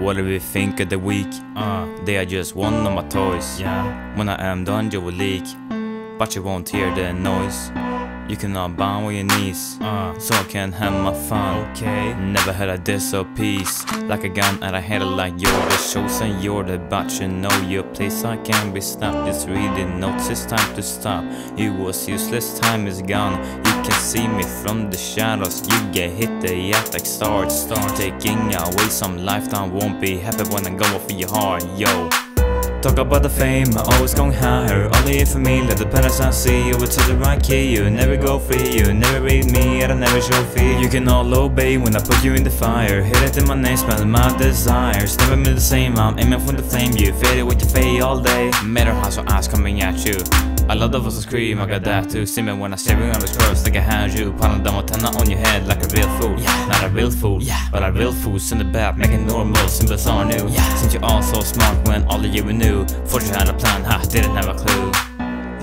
What do we think of the week? Uh, they are just one of my toys. Yeah. When I am done, you will leak, but you won't hear the noise. You cannot bound with your knees, Uh. so I can have my fun. Okay. Never had a diss or peace. Like a gun and I had it like you're the chosen You're the but you. Know your place. I can't be stopped. Just reading notes, it's time to stop. It was useless, time is gone. You can see me from the shadows. You get hit, the attack starts Start taking away some lifetime Won't be happy when I go off your heart, yo Talk about the fame, I always going higher Only for me, let the palace I see You to the right key, you never go free You never read me, and I never show fear. You can all obey when I put you in the fire. Hit it in my name, smell my desires. Never been the same, I'm aiming for the flame. You fade it with your fade all day. Matter how's your eyes coming at you I love the voice that scream, I got that too See me when I staring on the curves like a hand you Palm down with on your head like a real fool Yeah. Not a real fool, Yeah. but a real fool's in the back Making normal, symbols are new Yeah. Since you're all so smart when all of you knew Thought you had a plan, ha, didn't have a clue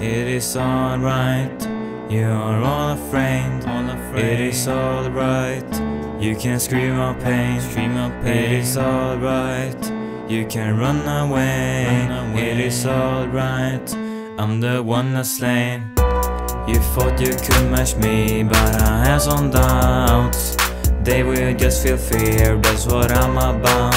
It is alright, you're all afraid All afraid. It is alright, you can scream out pain Scream out pain. is alright, you can run away Run away. It is alright, I'm the one that's slain. You thought you could match me, but I have some doubts. They will just feel fear, that's what I'm about.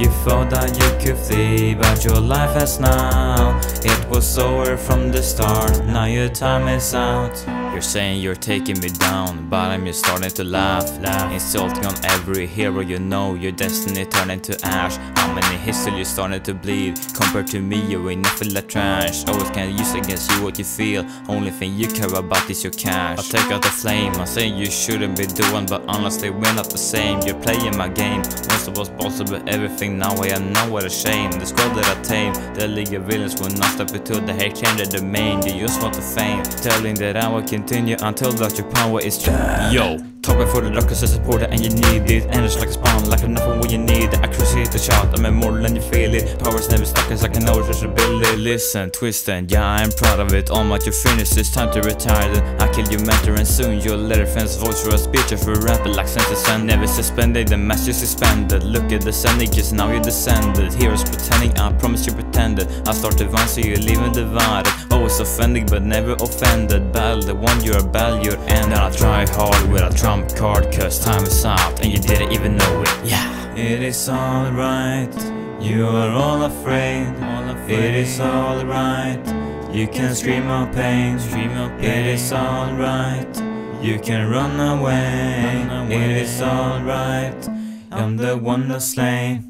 You thought that you could flee, but your life has now. It was over from the start, now your time is out You're saying you're taking me down, but I'm just starting to laugh, laugh. Insulting on every hero you know, your destiny turning to ash. How many history you starting to bleed, compared to me you ain't nothing like trash. Always can use against you what you feel, only thing you care about is your cash. I'll take out the flame, I'm saying you shouldn't be doing, but honestly we're not the same. You're playing my game, most of us possible everything now I am nowhere ashamed The squad that I tame The league of villains will not step into the hate change the domain. You just want the fame Telling that I will continue until that your power is Yo Talking for the doctors and supporter and you need it. Energy like a spawn, like nothing when you need it. Accuracy to shot, I'm more than you feel it. Power's never stuck, cause I can like an ability Listen, twist and yeah I'm proud of it. All my you finished, it's time to retire then. I kill your mentor and soon you'll let a friend's voice for a speech. For a rapper like senses and never suspended. The is suspended Look at the sending, just now you descended. Heroes pretending, I promise you pretended. I start to vine so you're leaving divided Always offending but never offended Battle the one you're a battle you're end And I try hard with a trump card cause time is out And you didn't even know it Yeah. It is alright, you are all afraid. All afraid. It is alright, you can scream out pain. Scream out It pain. is alright, you can run away. Run It away. is alright, I'm the one that's slain.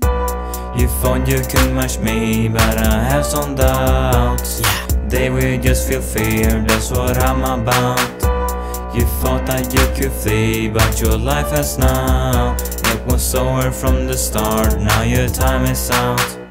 You thought you could match me, but I have some doubts. Yeah. They will just feel fear, that's what I'm about. You thought that you could flee, but your life has now. It was over from the start, now your time is out.